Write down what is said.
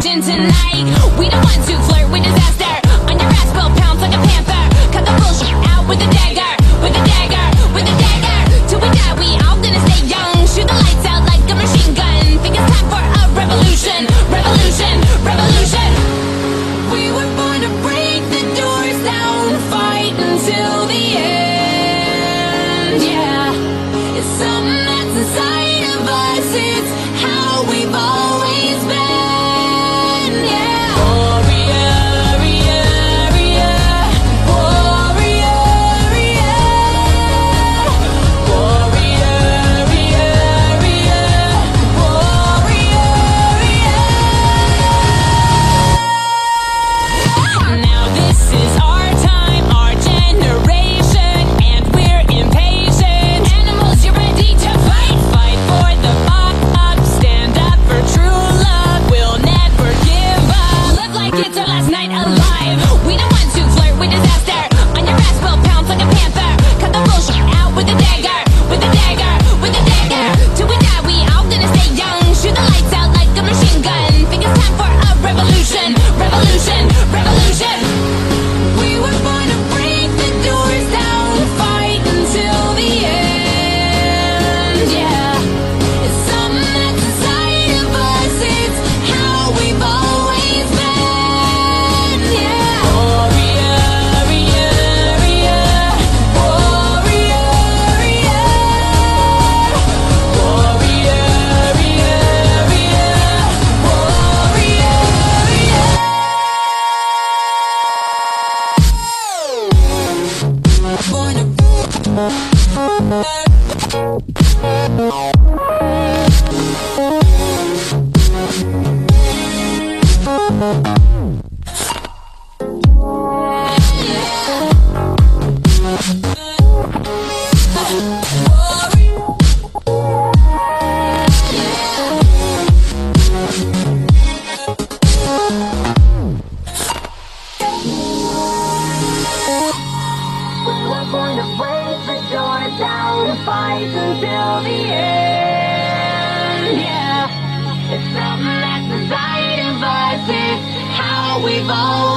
tonight. We don't want to. Thank race until the end, yeah. It's something that society divides, how we've always